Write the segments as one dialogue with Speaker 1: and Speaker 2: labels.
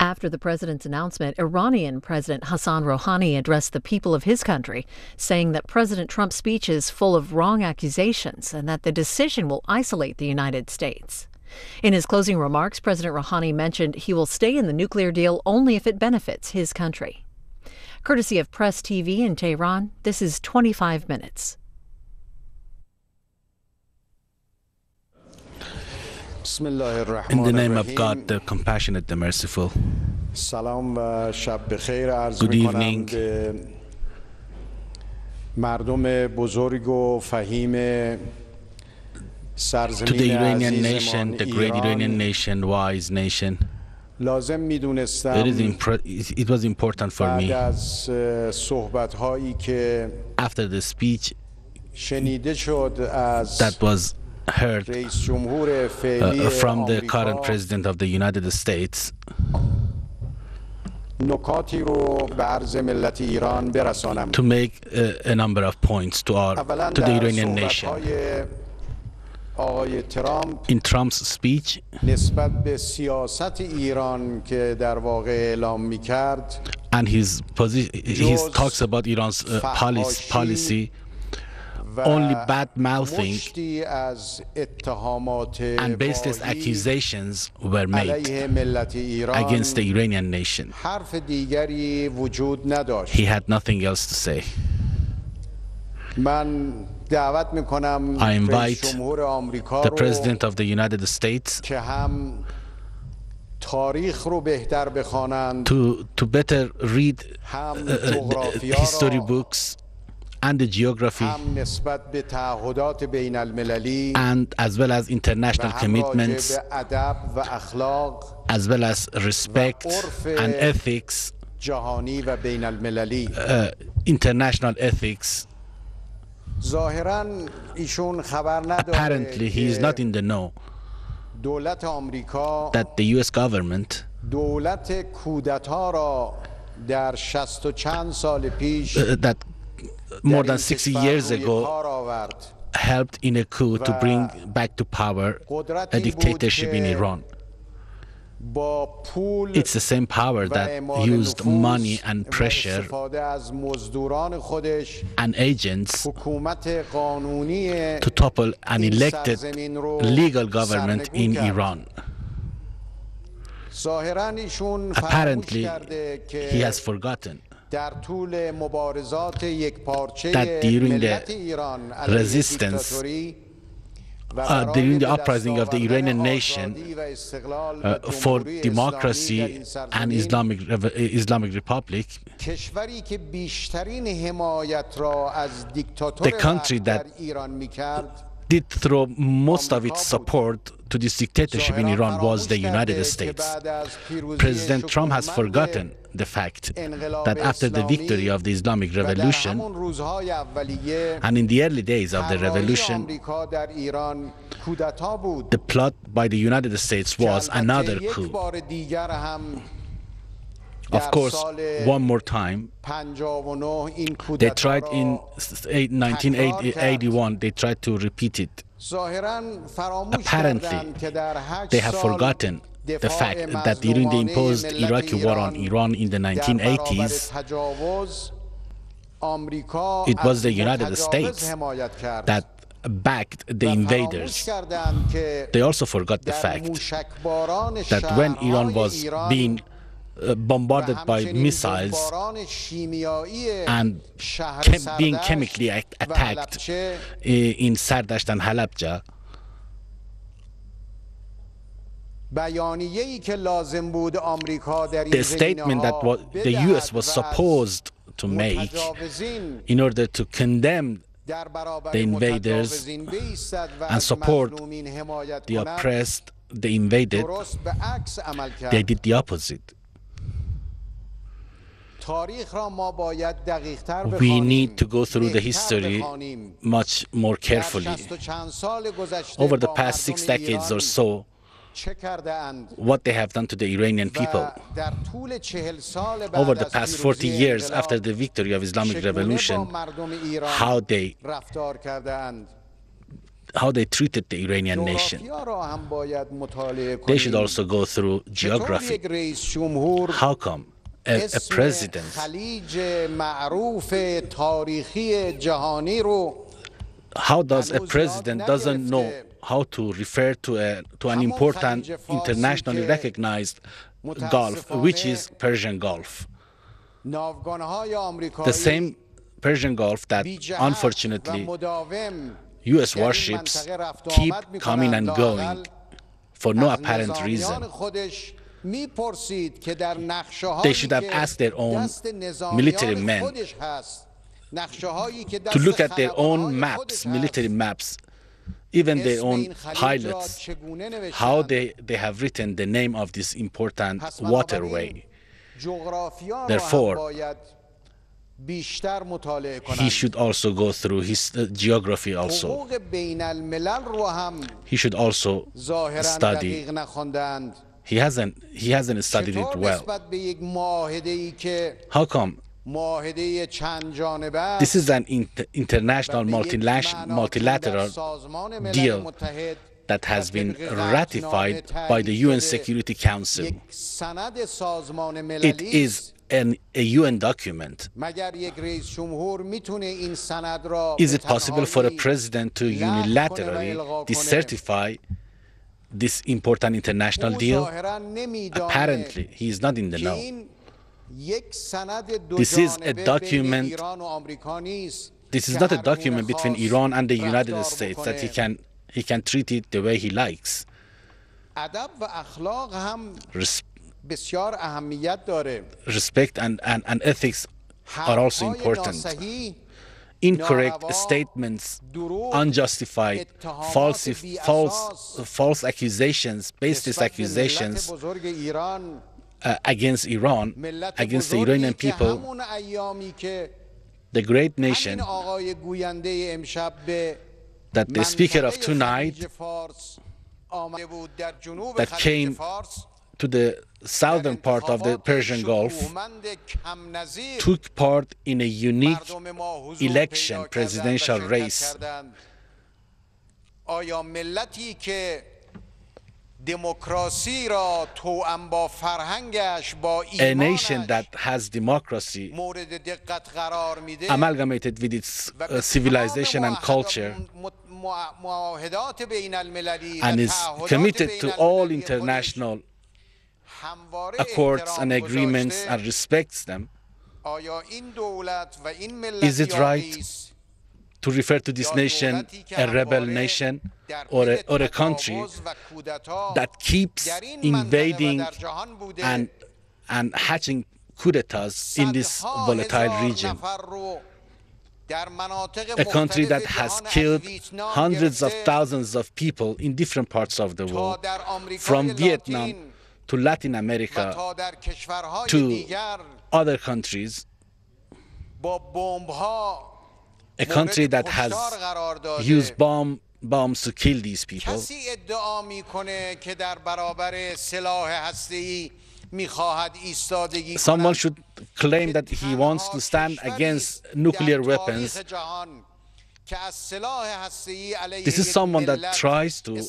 Speaker 1: After the president's announcement, Iranian President Hassan Rouhani addressed the people of his country, saying that President Trump's speech is full of wrong accusations and that the decision will isolate the United States. In his closing remarks, President Rouhani mentioned he will stay in the nuclear deal only if it benefits his country. Courtesy of Press TV in Tehran, this is 25 Minutes.
Speaker 2: In the name of God, the compassionate, the merciful. Good evening. To the Iranian nation, the great Iranian nation, wise nation. It, it was important for me. After the speech that was heard uh, from the current president of the United States. To make a, a number of points to our to the Iranian nation. In Trump's speech, and his, his talks about Iran's uh, policy, policy only bad mouthing and baseless accusations were made against the Iranian nation. He had nothing else to say. I invite the President of the United States to, to better read uh, uh history books and the geography and as well as international commitments as well as respect and ethics uh, international ethics. apparently he is not in the know that the US government uh, that more than 60 years ago helped in a coup to bring back to power a dictatorship in Iran. It's the same power that used money and pressure and agents to topple an elected legal government in Iran. Apparently, he has forgotten that during the resistance uh, during the uprising of the Iranian nation uh, for democracy and Islamic Islamic Republic, the country that did throw most of its support to this dictatorship in Iran was the United States. President Trump has forgotten the fact that after the victory of the Islamic Revolution and in the early days of the revolution, the plot by the United States was another coup. Of course, one more time, they tried in 1981, they tried to repeat it. Apparently, they have forgotten the fact that during the imposed Iraqi war on Iran in the 1980s, it was the United States that backed the invaders. They also forgot the fact that when Iran was being Uh, bombarded by missiles and chem being chemically attacked in Sardasht and Halabja, the statement that was, the US was supposed to make in order to condemn the invaders and support the oppressed, the invaded, they did the opposite. We need to go through the history much more carefully. Over the past six decades or so, what they have done to the Iranian people. Over the past 40 years after the victory of Islamic Revolution, how they how they treated the Iranian nation. They should also go through geography. How come a, a president how does a president doesn't know how to refer to a to an important internationally recognized Gulf, which is Persian Gulf. The same Persian Gulf that unfortunately US warships keep coming and going for no apparent reason. They should have asked their own military men to look at their own maps, military maps, even their own pilots, how they, they have written the name of this important waterway. Therefore, he should also go through his uh, geography also. He should also study. He hasn't, he hasn't studied it well. How come? This is an inter international multilateral deal that has been ratified by the UN Security Council. It is an, a UN document. Is it possible for a president to unilaterally decertify this important international deal? Apparently, he is not in the know. This is a document. This is not a document between Iran and the United States that he can he can treat it the way he likes. Res Respect and, and, and ethics are also important. Incorrect statements, unjustified, false, false, false accusations, baseless accusations uh, against Iran, against the Iranian people, the great nation that the speaker of tonight that came to the southern part of the Persian Gulf took part in a unique election presidential race. a nation that has democracy amalgamated with its uh, civilization and culture and is committed to all international accords and agreements and respects them, is it right to refer to this nation a rebel nation or a, or a country that keeps invading and, and hatching coup d'etats in this volatile region. A country that has killed hundreds of thousands of people in different parts of the world, from Vietnam to Latin America to other countries a country that has used bomb, bombs to kill these people. Someone should claim that he wants to stand against nuclear weapons this is someone that tries to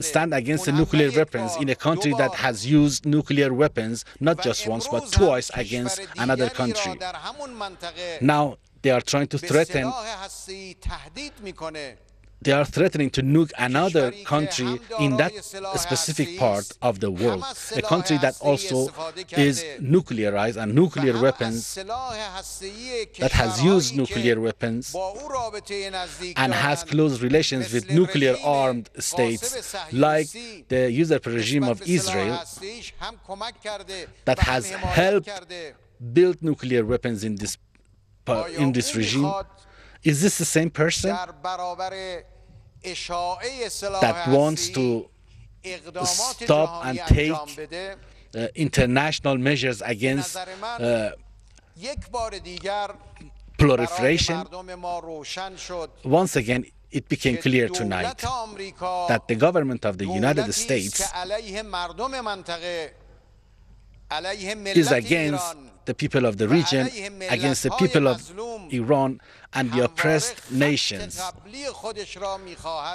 Speaker 2: stand against the nuclear weapons in a country that has used nuclear weapons not just once but twice against another country. Now, they are trying to threaten they are threatening to nuke another country in that specific part of the world, a country that also is nuclearized and nuclear weapons, that has used nuclear weapons and has close relations with nuclear armed states like the usurper regime of Israel that has helped build nuclear weapons in this in this regime? Is this the same person that wants to stop and take uh, international measures against uh, proliferation? Once again, it became clear tonight that the government of the United States is against the people of the region, against the people of Iran and the oppressed nations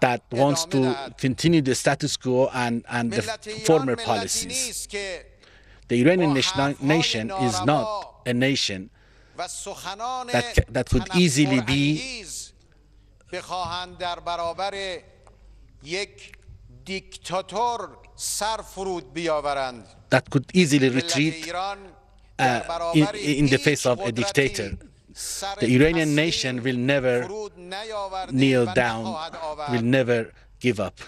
Speaker 2: that wants to continue the status quo and, and the former policies. The Iranian nation is not a nation that, that could easily be that could easily retreat uh, in, in the face of a dictator. The Iranian nation will never kneel down, will never give up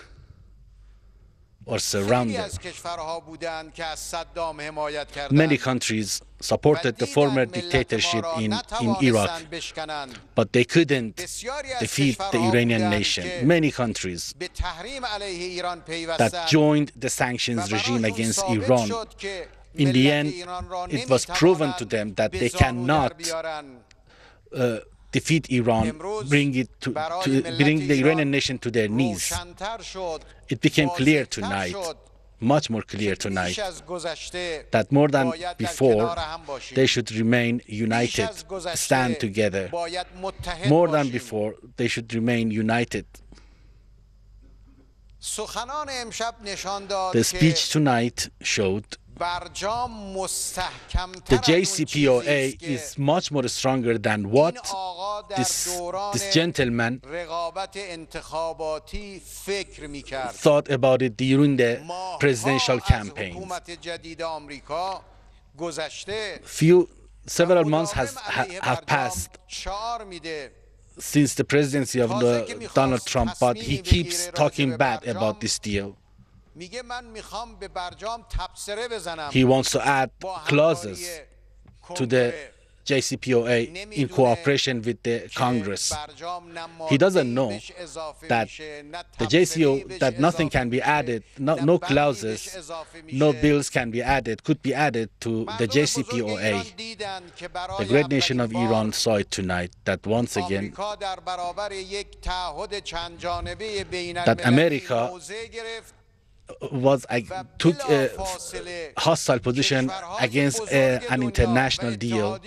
Speaker 2: or surrounded. Many countries supported the former dictatorship in, in Iraq, but they couldn't defeat the Iranian nation. Many countries that joined the sanctions regime against Iran, in the end, it was proven to them that they cannot uh, defeat Iran, bring it to, to, bring the Iranian nation to their knees. It became clear tonight, much more clear tonight, that more than before, they should remain united, stand together. More than before, they should remain united. The speech tonight showed the JCPOA is much more stronger than what this, this gentleman thought about it during the presidential campaign. Few, several months has, ha, have passed since the presidency of the Donald Trump, but he keeps talking bad about this deal. He wants to add clauses to the JCPOA in cooperation with the Congress. He doesn't know that the JCO that nothing can be added, no, no clauses, no bills can be added, could be added to the JCPOA. The great nation of Iran saw it tonight that once again that America was I took uh, a hostile position against a, an international deal.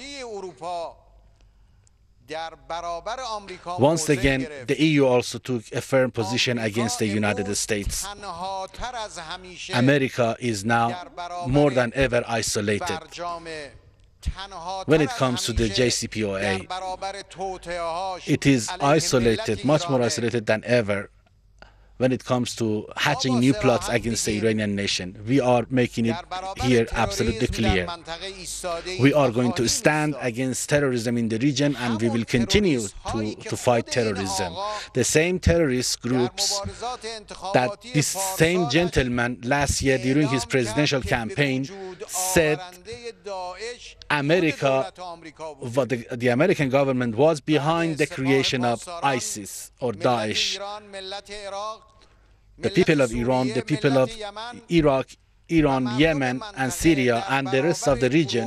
Speaker 2: Once again, the EU also took a firm position against the United States. America is now more than ever isolated when it comes to the JCPOA. It is isolated, much more isolated than ever when it comes to hatching new plots against the Iranian nation. We are making it here absolutely clear. We are going to stand against terrorism in the region and we will continue to, to fight terrorism. The same terrorist groups that this same gentleman last year during his presidential campaign said America, the, the American government was behind the creation of ISIS or Daesh the people of Iran, the people of Iraq, Iran, Yemen, and Syria, and the rest of the region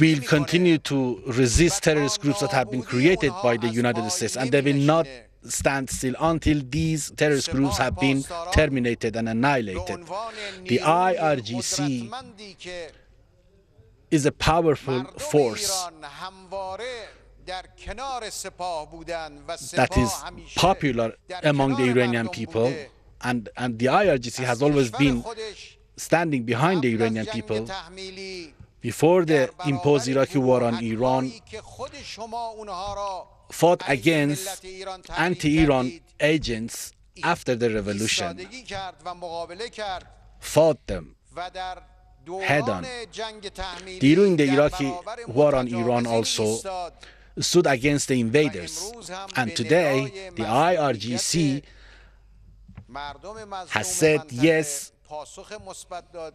Speaker 2: will continue to resist terrorist groups that have been created by the United States, and they will not stand still until these terrorist groups have been terminated and annihilated. The IRGC is a powerful force. that is popular among the Iranian people, and, and the IRGC has always been standing behind the Iranian people. Before the imposed Iraqi war on Iran, fought against anti-Iran agents after the revolution, fought them head on. During the Iraqi war on Iran also stood against the invaders. And today, the IRGC has said yes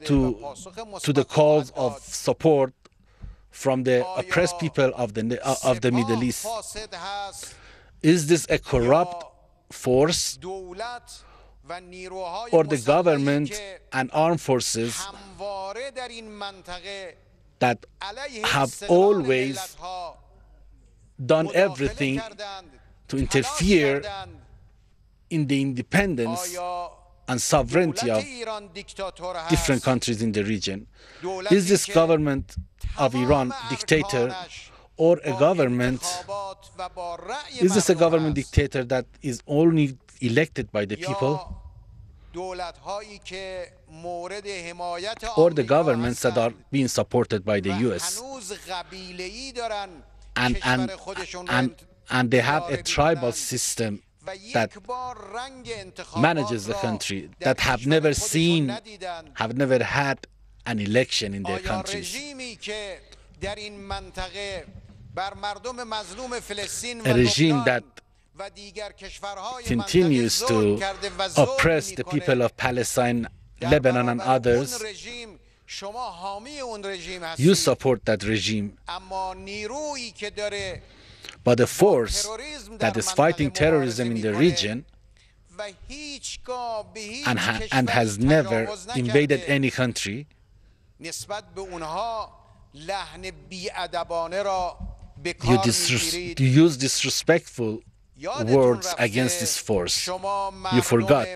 Speaker 2: to, to the calls of support from the oppressed people of the, uh, of the Middle East. Is this a corrupt force or the government and armed forces that have always done everything to interfere in the independence and sovereignty of different countries in the region. Is this government of Iran dictator or a government? Is this a government dictator that is only elected by the people? Or the governments that are being supported by the US? And, and, and, and they have a tribal system that manages the country, that have never seen, have never had an election in their countries. A regime that continues to oppress the people of Palestine, Lebanon, and others. You support that regime. But the force that is fighting terrorism in the region and, ha and has never invaded any country. you, you use disrespectful words against this force. You forgot.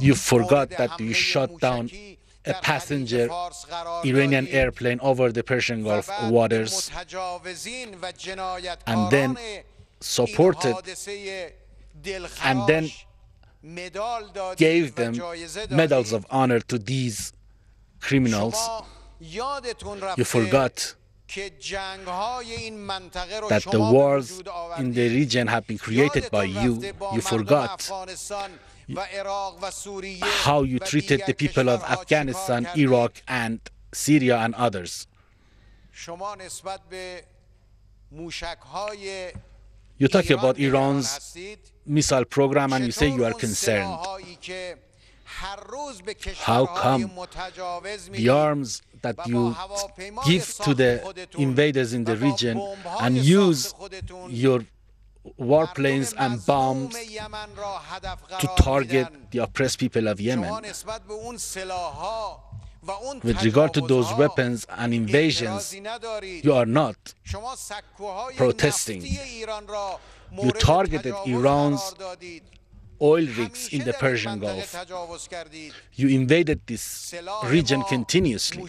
Speaker 2: You forgot that you shot down a passenger Iranian airplane over the Persian Gulf waters and then supported and then gave them medals of honor to these criminals. You forgot that the wars in the region have been created by you. You forgot how you treated the people of Afghanistan, Iraq, and Syria and others. You talk about Iran's missile program and you say you are concerned. How come the arms that you give to the invaders in the region and use your warplanes and bombs to target the oppressed people of Yemen. With regard to those weapons and invasions, you are not protesting. You targeted Iran's oil rigs in the Persian Gulf. You invaded this region continuously.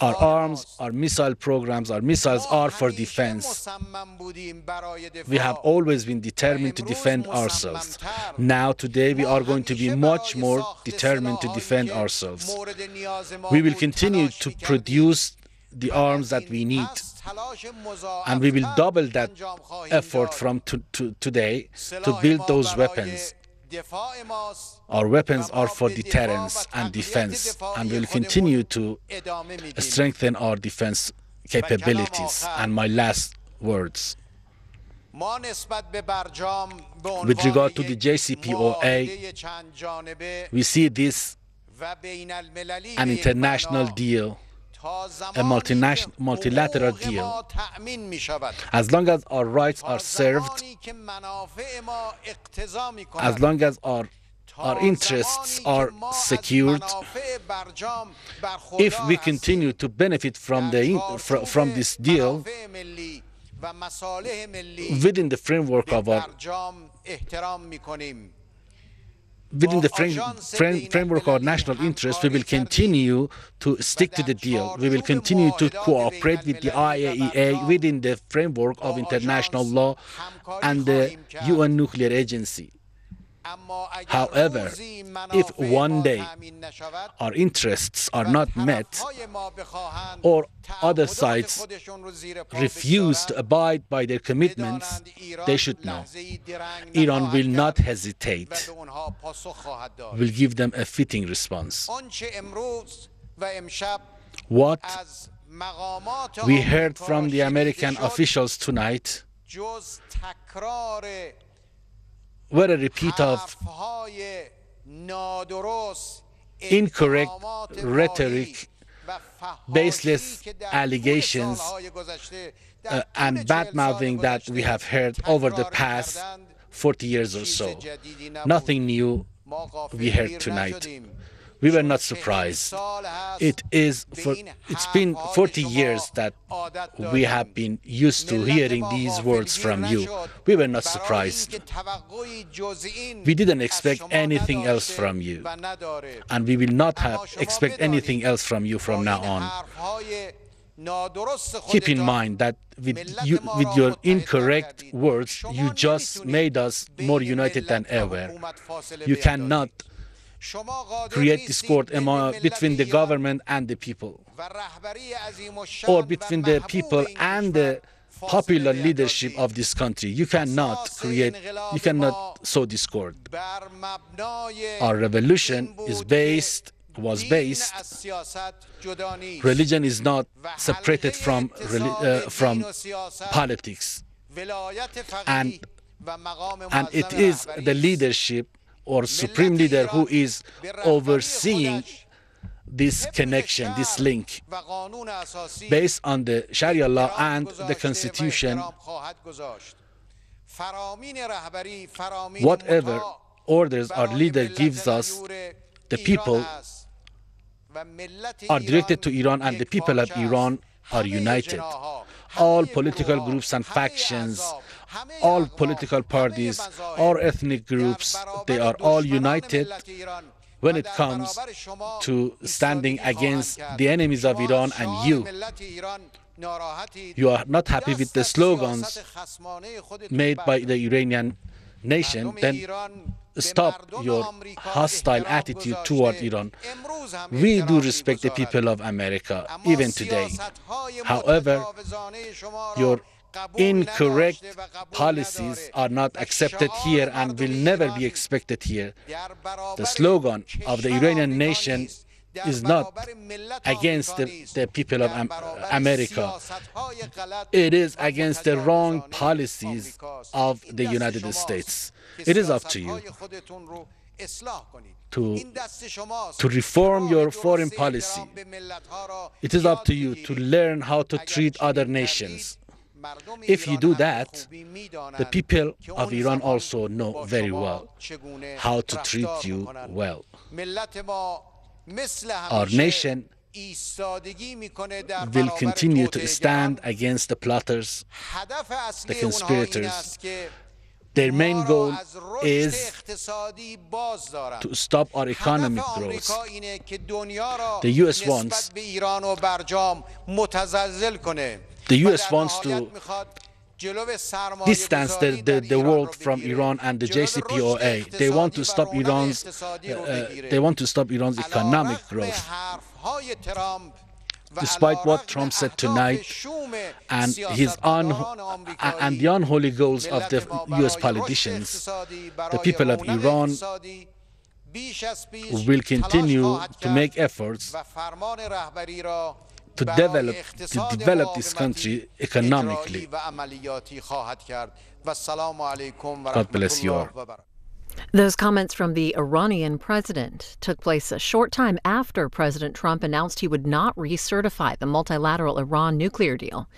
Speaker 2: Our arms, our missile programs, our missiles are for defense. We have always been determined to defend ourselves. Now, today, we are going to be much more determined to defend ourselves. We will continue to produce the arms that we need and we will double that effort from to, to today to build those weapons. Our weapons are for deterrence and defense, and we'll continue to strengthen our defense capabilities. And my last words. With regard to the JCPOA, we see this an international deal a multilateral deal. As long as our rights are served, as long as our our interests are secured if we continue to benefit from the from this deal within the framework of our within the frame, frame, framework of national interests, we will continue to stick to the deal. We will continue to cooperate with the IAEA within the framework of international law and the UN nuclear agency. However, if one day our interests are not met or other sides refuse to abide by their commitments, they should know. Iran will not hesitate, will give them a fitting response. What we heard from the American officials tonight were a repeat of incorrect rhetoric, baseless allegations, uh, and bad mouthing that we have heard over the past 40 years or so. Nothing new we heard tonight. We were not surprised. It is for it's been 40 years that we have been used to hearing these words from you. We were not surprised. We didn't expect anything else from you. And we will not have expect anything else from you from now on. Keep in mind that with, you, with your incorrect words, you just made us more united than ever. You cannot create discord among, between the government and the people, or between the people and the popular leadership of this country. You cannot create, you cannot sow discord. Our revolution is based was based, religion is not separated from, uh, from politics. And, and it is the leadership or supreme leader who is overseeing this connection, this link, based on the Sharia law and the constitution. Whatever orders our leader gives us, the people are directed to Iran and the people of Iran are united. All political groups and factions, all political parties, all ethnic groups, they are all united when it comes to standing against the enemies of Iran and you. You are not happy with the slogans made by the Iranian nation, then stop your hostile attitude toward Iran. We do respect the people of America, even today. However, your incorrect policies are not accepted here and will never be expected here. The slogan of the Iranian nation is not against the, the people of America. It is against the wrong policies of the United States. It is up to you to, to reform your foreign policy. It is up to you to learn how to treat other nations. If you do that, the people of Iran also know very well how to treat you well. Our nation will continue to stand against the plotters, the conspirators. Their main goal is to stop our economic growth. The US wants the US wants to distance the, the, the, world from Iran and the JCPOA. They want to stop Iran's uh, uh, they want to stop Iran's economic growth. Despite what Trump said tonight and his un, and the unholy goals of the US politicians, the people of Iran will continue to make efforts to develop, to develop this country economically. God bless you all.
Speaker 1: Those comments from the Iranian president took place a short time after President Trump announced he would not recertify the multilateral Iran nuclear deal.